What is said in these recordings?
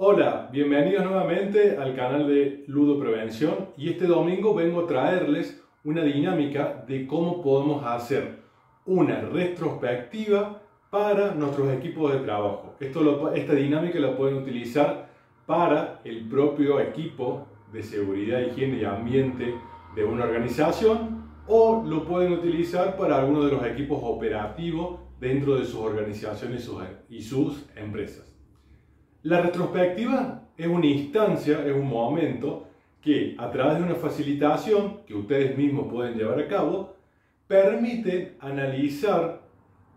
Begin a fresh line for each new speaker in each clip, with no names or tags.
Hola, bienvenidos nuevamente al canal de Ludo Prevención y este domingo vengo a traerles una dinámica de cómo podemos hacer una retrospectiva para nuestros equipos de trabajo. Esto esta dinámica la pueden utilizar para el propio equipo de seguridad, higiene y ambiente de una organización o lo pueden utilizar para alguno de los equipos operativos dentro de sus organizaciones y sus empresas. La retrospectiva es una instancia, es un momento que a través de una facilitación que ustedes mismos pueden llevar a cabo, permite analizar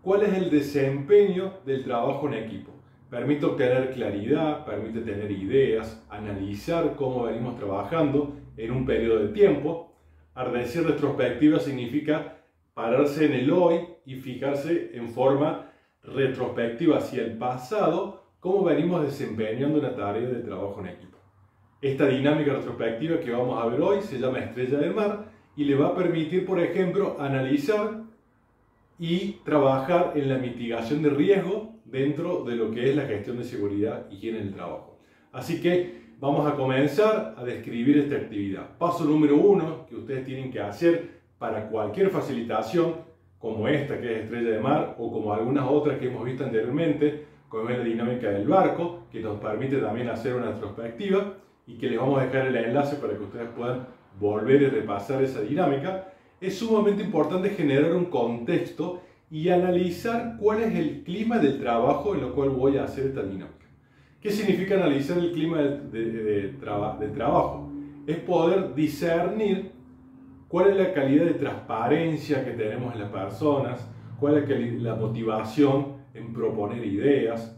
cuál es el desempeño del trabajo en equipo. Permite obtener claridad, permite tener ideas, analizar cómo venimos trabajando en un periodo de tiempo. Al decir retrospectiva significa pararse en el hoy y fijarse en forma retrospectiva hacia el pasado cómo venimos desempeñando una tarea de trabajo en equipo. Esta dinámica retrospectiva que vamos a ver hoy se llama Estrella del Mar y le va a permitir, por ejemplo, analizar y trabajar en la mitigación de riesgo dentro de lo que es la gestión de seguridad y higiene del trabajo. Así que vamos a comenzar a describir esta actividad. Paso número uno que ustedes tienen que hacer para cualquier facilitación, como esta que es Estrella de Mar o como algunas otras que hemos visto anteriormente, es la dinámica del barco, que nos permite también hacer una retrospectiva y que les vamos a dejar el enlace para que ustedes puedan volver y repasar esa dinámica, es sumamente importante generar un contexto y analizar cuál es el clima del trabajo en lo cual voy a hacer esta dinámica. ¿Qué significa analizar el clima de, trabajo? Es poder discernir cuál es la calidad de transparencia que tenemos en las personas, cuál es la motivación en proponer ideas,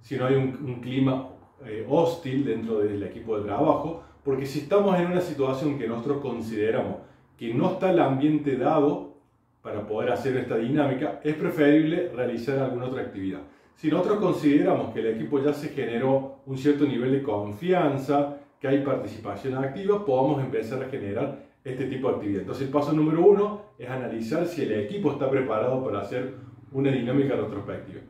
si no hay un, clima eh, hostil dentro del equipo de trabajo, porque si estamos en una situación que nosotros consideramos que no está el ambiente dado para poder hacer esta dinámica, es preferible realizar alguna otra actividad. Si nosotros consideramos que el equipo ya se generó un cierto nivel de confianza, que hay participación activa, podemos empezar a generar este tipo de actividad. Entonces el paso número uno es analizar si el equipo está preparado para hacer una dinámica retrospectiva.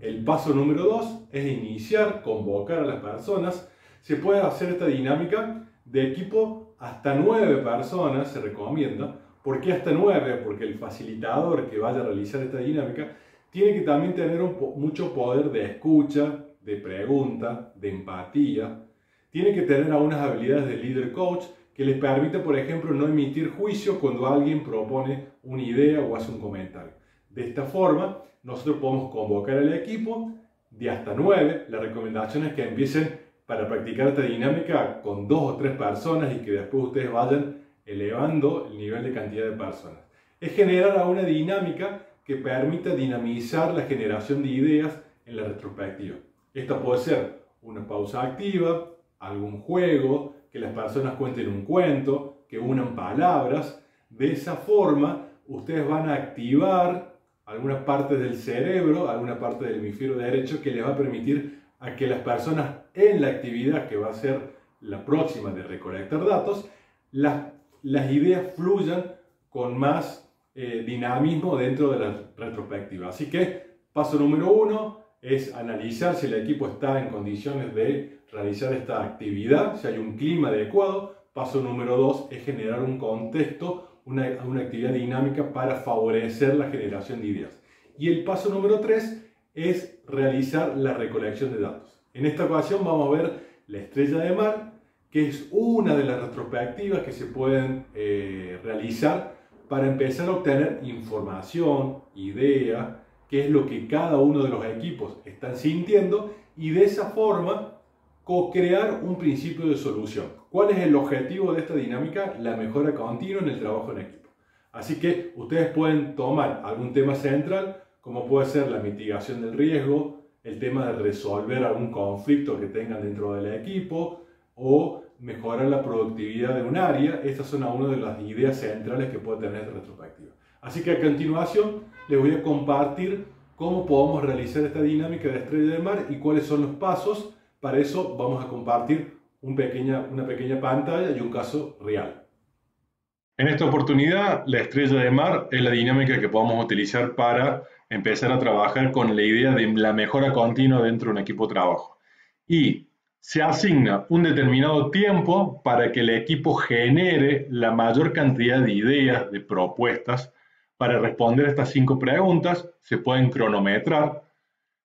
El paso número dos es iniciar, convocar a las personas. Se puede hacer esta dinámica de equipo hasta nueve personas, se recomienda. ¿Por qué hasta nueve? Porque el facilitador que vaya a realizar esta dinámica tiene que también tener mucho poder de escucha, de pregunta, de empatía. Tiene que tener algunas habilidades de líder coach que les permite, por ejemplo, no emitir juicio cuando alguien propone una idea o hace un comentario. De esta forma, nosotros podemos convocar al equipo de hasta nueve. La recomendación es que empiecen para practicar esta dinámica con dos o tres personas y que después ustedes vayan elevando el nivel de cantidad de personas. Es generar una dinámica que permita dinamizar la generación de ideas en la retrospectiva. Esta puede ser una pausa activa, algún juego, que las personas cuenten un cuento, que unan palabras. De esa forma, ustedes van a activar alguna parte del cerebro, alguna parte del hemisferio derecho que les va a permitir a que las personas en la actividad que va a ser la próxima de recolectar datos, las, ideas fluyan con más eh, dinamismo dentro de la retrospectiva. Así que paso número uno es analizar si el equipo está en condiciones de realizar esta actividad, si hay un clima adecuado. Paso número dos es generar un contexto una, actividad dinámica para favorecer la generación de ideas. Y el paso número 3 es realizar la recolección de datos. En esta ocasión vamos a ver la estrella de mar, que es una de las retrospectivas que se pueden eh, realizar para empezar a obtener información, idea, qué es lo que cada uno de los equipos están sintiendo y de esa forma co-crear un principio de solución. ¿Cuál es el objetivo de esta dinámica? La mejora continua en el trabajo en equipo. Así que ustedes pueden tomar algún tema central, como puede ser la mitigación del riesgo, el tema de resolver algún conflicto que tengan dentro del equipo o mejorar la productividad de un área. Estas son algunas de las ideas centrales que puede tener esta retrospectiva. Así que a continuación les voy a compartir cómo podemos realizar esta dinámica de estrella de mar y cuáles son los pasos para eso vamos a compartir una pequeña pantalla y un caso real. En esta oportunidad, la estrella de mar es la dinámica que podemos utilizar para empezar a trabajar con la idea de la mejora continua dentro de un equipo de trabajo. Y se asigna un determinado tiempo para que el equipo genere la mayor cantidad de ideas, de propuestas, para responder estas cinco preguntas. Se pueden cronometrar.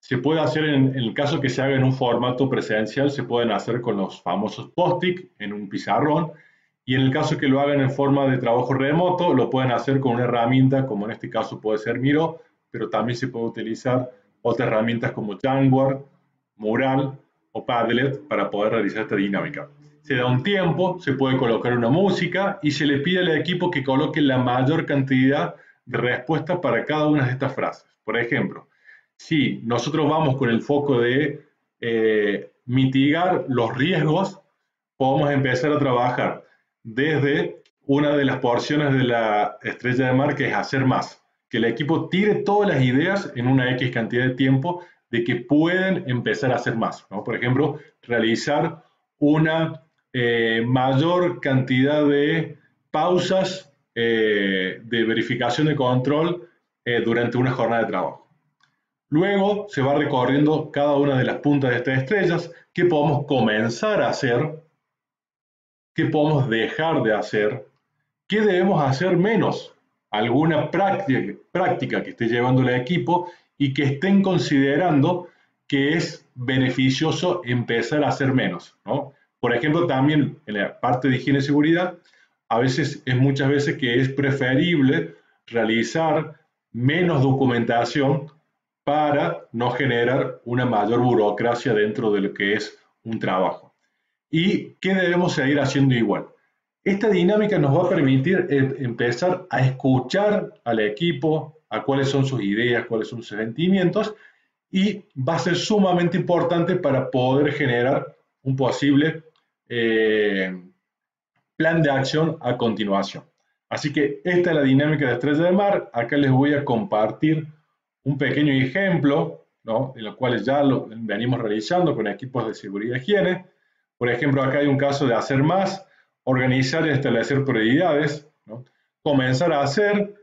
Se puede hacer, en, el caso que se haga en un formato presencial, se pueden hacer con los famosos post-it en un pizarrón. Y en el caso que lo hagan en forma de trabajo remoto, lo pueden hacer con una herramienta, como en este caso puede ser Miro, pero también se puede utilizar otras herramientas como Jamboard, Mural o Padlet para poder realizar esta dinámica. Se da un tiempo, se puede colocar una música y se le pide al equipo que coloque la mayor cantidad de respuestas para cada una de estas frases. Por ejemplo, si nosotros vamos con el foco de eh, mitigar los riesgos, podemos empezar a trabajar desde una de las porciones de la estrella de mar, que es hacer más. Que el equipo tire todas las ideas en una X cantidad de tiempo de que pueden empezar a hacer más. Por ejemplo, realizar una eh, mayor cantidad de pausas eh, de verificación de control durante una jornada de trabajo. Luego se va recorriendo cada una de las puntas de estas estrellas, qué podemos comenzar a hacer, qué podemos dejar de hacer, qué debemos hacer menos, alguna práctica, que esté llevando el equipo y que estén considerando que es beneficioso empezar a hacer menos. Por ejemplo, también en la parte de higiene y seguridad, a veces es muchas veces que es preferible realizar menos documentación para no generar una mayor burocracia dentro de lo que es un trabajo. ¿Y qué debemos seguir haciendo igual? Esta dinámica nos va a permitir eh, empezar a escuchar al equipo, a cuáles son sus ideas, cuáles son sus sentimientos, y va a ser sumamente importante para poder generar un posible eh, plan de acción a continuación. Así que esta es la dinámica de Estrella de Mar. Acá les voy a compartir un pequeño ejemplo, ¿no? de los cuales ya lo venimos realizando con equipos de seguridad y higiene. Por ejemplo, acá hay un caso de hacer más, organizar y establecer prioridades, comenzar a hacer,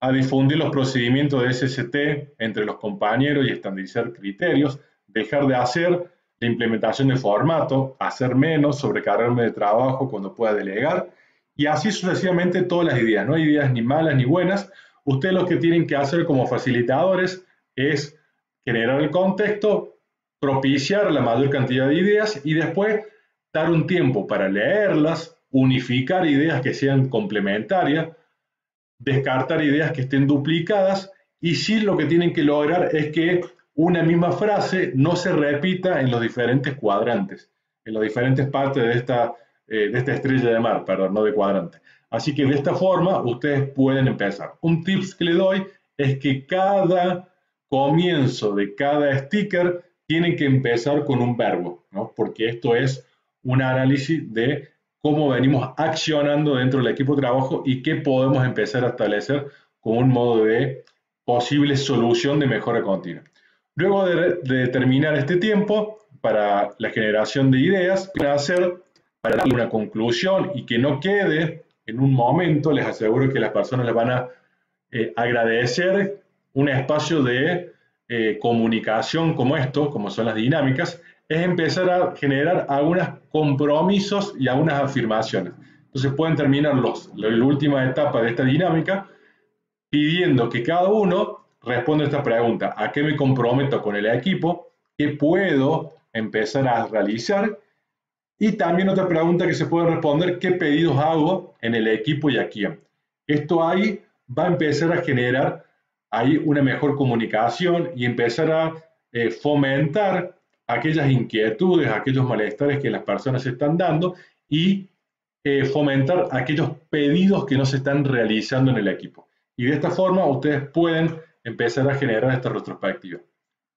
a difundir los procedimientos de SST entre los compañeros y estandarizar criterios, dejar de hacer la implementación de formato, hacer menos, sobrecargarme de trabajo cuando pueda delegar, y así sucesivamente todas las ideas. No hay ideas ni malas ni buenas. Ustedes lo que tienen que hacer como facilitadores es generar el contexto, propiciar la mayor cantidad de ideas y después dar un tiempo para leerlas, unificar ideas que sean complementarias, descartar ideas que estén duplicadas y sí lo que tienen que lograr es que una misma frase no se repita en los diferentes cuadrantes, en las diferentes partes de esta, eh, de esta estrella de mar, perdón, no de cuadrante. Así que de esta forma ustedes pueden empezar. Un tips que le doy es que cada comienzo de cada sticker tiene que empezar con un verbo, ¿no? porque esto es un análisis de cómo venimos accionando dentro del equipo de trabajo y qué podemos empezar a establecer como un modo de posible solución de mejora continua. Luego de, terminar este tiempo para la generación de ideas, hacer para darle una conclusión y que no quede en un momento, les aseguro que las personas les van a eh, agradecer un espacio de eh, comunicación como esto, como son las dinámicas, es empezar a generar algunos compromisos y algunas afirmaciones. Entonces pueden terminar los, la última etapa de esta dinámica pidiendo que cada uno responda a esta pregunta, ¿a qué me comprometo con el equipo? ¿Qué puedo empezar a realizar? Y también otra pregunta que se puede responder, ¿qué pedidos hago en el equipo y a quién? Esto ahí va a empezar a generar ahí una mejor comunicación y empezar a eh, fomentar aquellas inquietudes, aquellos malestares que las personas están dando y eh, fomentar aquellos pedidos que no se están realizando en el equipo. Y de esta forma ustedes pueden empezar a generar esta retrospectiva.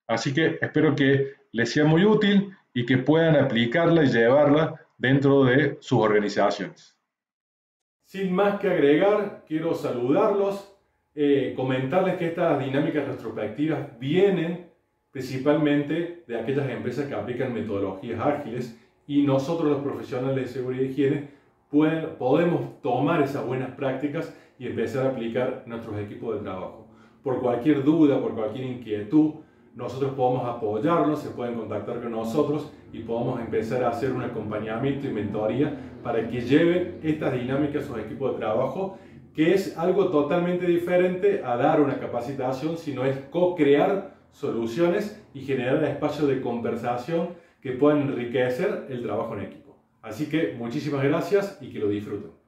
Así que espero que les sea muy útil y que puedan aplicarla y llevarla dentro de sus organizaciones. Sin más que agregar, quiero saludarlos, eh, comentarles que estas dinámicas retrospectivas vienen principalmente de aquellas empresas que aplican metodologías ágiles y nosotros los profesionales de seguridad y higiene podemos tomar esas buenas prácticas y empezar a aplicar nuestros equipos de trabajo. Por cualquier duda, por cualquier inquietud, nosotros podemos apoyarlos, se pueden contactar con nosotros y podemos empezar a hacer un acompañamiento y mentoría para que lleven estas dinámicas a sus equipos de trabajo, que es algo totalmente diferente a dar una capacitación, sino es co-crear soluciones y generar espacios de conversación que puedan enriquecer el trabajo en equipo. Así que muchísimas gracias y que lo disfruten.